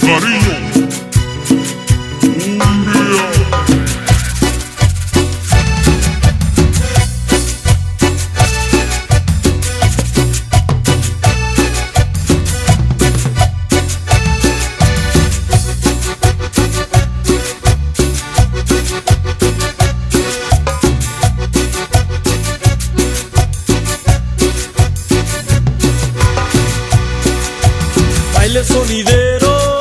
cariño. Sonidero,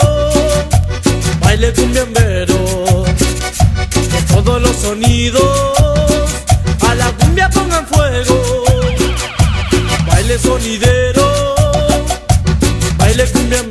baile cumbiambero, que todos los sonidos a la cumbia pongan fuego. Baile sonidero, baile cumbiambero,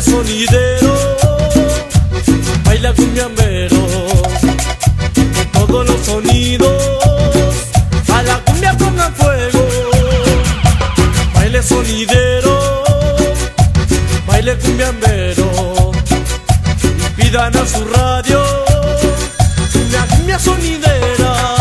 Sonidero, baila cumbiambero, que todos los sonidos a la cumbia pongan fuego. Baile sonidero, baile cumbiambero, y pidan a su radio una cumbia sonidera.